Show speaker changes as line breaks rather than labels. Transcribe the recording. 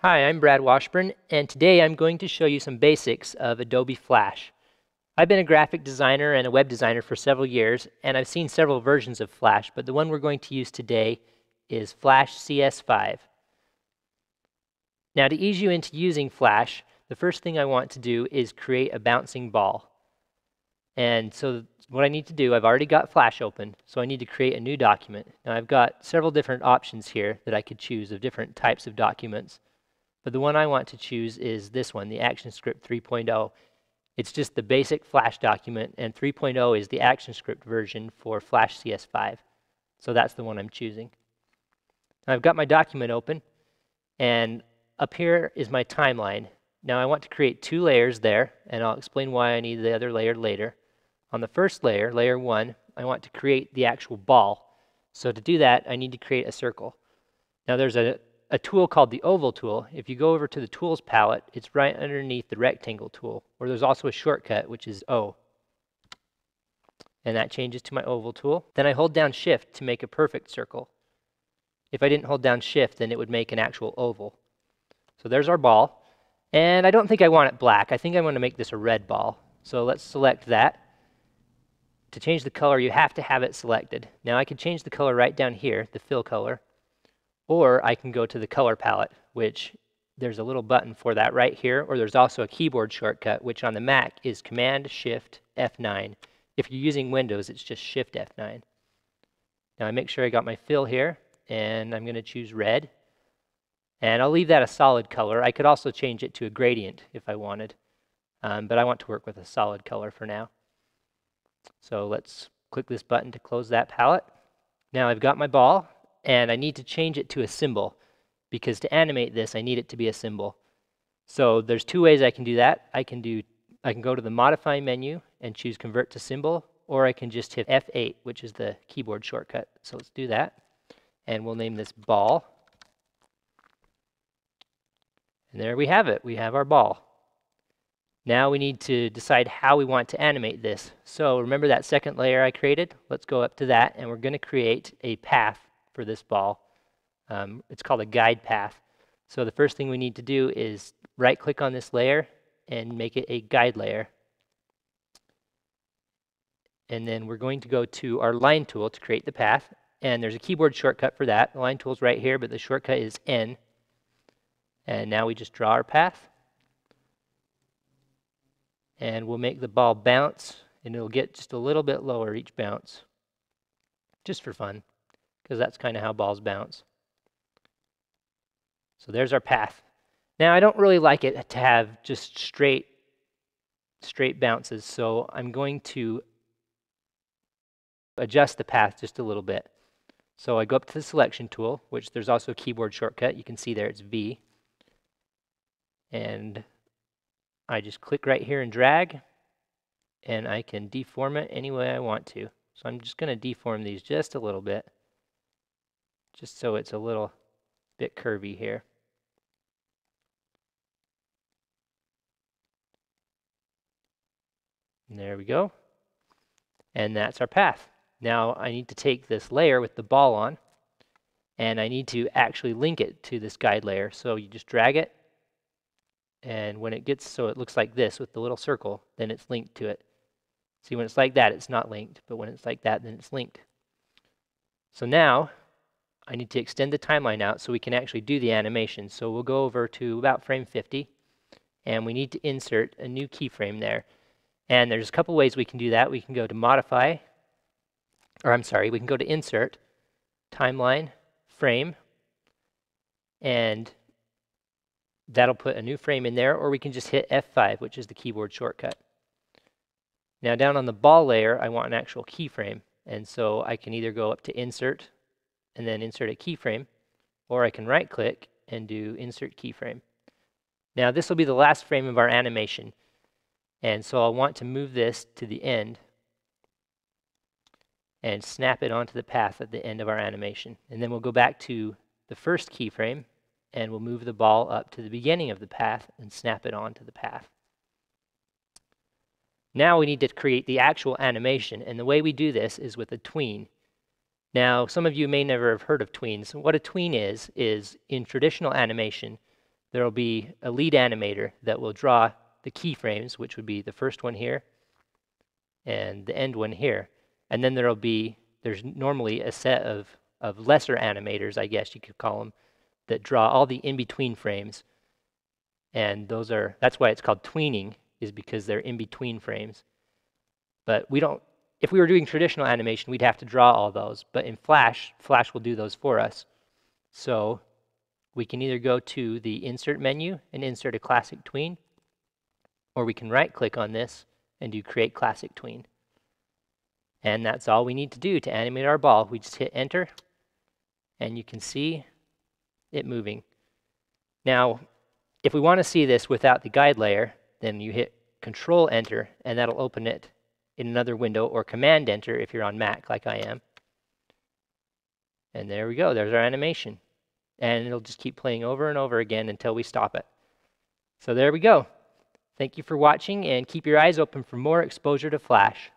Hi, I'm Brad Washburn, and today I'm going to show you some basics of Adobe Flash. I've been a graphic designer and a web designer for several years, and I've seen several versions of Flash, but the one we're going to use today is Flash CS5. Now, to ease you into using Flash, the first thing I want to do is create a bouncing ball. And so what I need to do, I've already got Flash open, so I need to create a new document. Now I've got several different options here that I could choose of different types of documents. But the one I want to choose is this one, the ActionScript 3.0. It's just the basic Flash document, and 3.0 is the ActionScript version for Flash CS5. So that's the one I'm choosing. I've got my document open, and up here is my timeline. Now I want to create two layers there, and I'll explain why I need the other layer later. On the first layer, layer 1, I want to create the actual ball. So to do that, I need to create a circle. Now there's a, a tool called the Oval tool. If you go over to the Tools palette, it's right underneath the Rectangle tool, where there's also a shortcut, which is O. And that changes to my Oval tool. Then I hold down Shift to make a perfect circle. If I didn't hold down Shift, then it would make an actual oval. So there's our ball. And I don't think I want it black. I think I want to make this a red ball. So let's select that to change the color, you have to have it selected. Now I can change the color right down here, the fill color, or I can go to the color palette, which there's a little button for that right here, or there's also a keyboard shortcut, which on the Mac is Command Shift F9. If you're using Windows, it's just Shift F9. Now I make sure I got my fill here, and I'm going to choose red. And I'll leave that a solid color. I could also change it to a gradient if I wanted, um, but I want to work with a solid color for now. So let's click this button to close that palette. Now I've got my ball, and I need to change it to a symbol, because to animate this, I need it to be a symbol. So there's two ways I can do that. I can do I can go to the modify menu and choose convert to symbol, or I can just hit F8, which is the keyboard shortcut. So let's do that. And we'll name this ball. And there we have it. We have our ball. Now we need to decide how we want to animate this. So remember that second layer I created? Let's go up to that, and we're going to create a path for this ball. Um, it's called a guide path. So the first thing we need to do is right-click on this layer and make it a guide layer. And then we're going to go to our line tool to create the path. And there's a keyboard shortcut for that. The line tool is right here, but the shortcut is N. And now we just draw our path and we'll make the ball bounce and it'll get just a little bit lower each bounce just for fun because that's kind of how balls bounce. So there's our path. Now I don't really like it to have just straight straight bounces so I'm going to adjust the path just a little bit. So I go up to the selection tool, which there's also a keyboard shortcut. You can see there it's V. And I just click right here and drag, and I can deform it any way I want to. So I'm just going to deform these just a little bit, just so it's a little bit curvy here. And there we go. And that's our path. Now I need to take this layer with the ball on, and I need to actually link it to this guide layer. So you just drag it, and when it gets so it looks like this with the little circle, then it's linked to it. See, when it's like that, it's not linked. But when it's like that, then it's linked. So now I need to extend the timeline out so we can actually do the animation. So we'll go over to about frame 50. And we need to insert a new keyframe there. And there's a couple ways we can do that. We can go to Modify, or I'm sorry, we can go to Insert, Timeline, Frame, and That'll put a new frame in there, or we can just hit F5, which is the keyboard shortcut. Now down on the ball layer, I want an actual keyframe. And so I can either go up to Insert and then insert a keyframe, or I can right click and do Insert Keyframe. Now this will be the last frame of our animation. And so I'll want to move this to the end and snap it onto the path at the end of our animation. And then we'll go back to the first keyframe and we'll move the ball up to the beginning of the path and snap it onto the path. Now we need to create the actual animation, and the way we do this is with a tween. Now, some of you may never have heard of tweens. What a tween is, is in traditional animation, there will be a lead animator that will draw the keyframes, which would be the first one here and the end one here. And then there will be, there's normally a set of, of lesser animators, I guess you could call them, that draw all the in-between frames. And those are, that's why it's called tweening, is because they're in between frames. But we don't, if we were doing traditional animation, we'd have to draw all those. But in Flash, Flash will do those for us. So we can either go to the Insert menu and insert a classic tween, or we can right click on this and do Create Classic Tween. And that's all we need to do to animate our ball. We just hit Enter, and you can see it moving. Now, if we want to see this without the guide layer, then you hit Control Enter, and that'll open it in another window, or Command Enter if you're on Mac like I am. And there we go, there's our animation. And it'll just keep playing over and over again until we stop it. So there we go. Thank you for watching, and keep your eyes open for more exposure to Flash.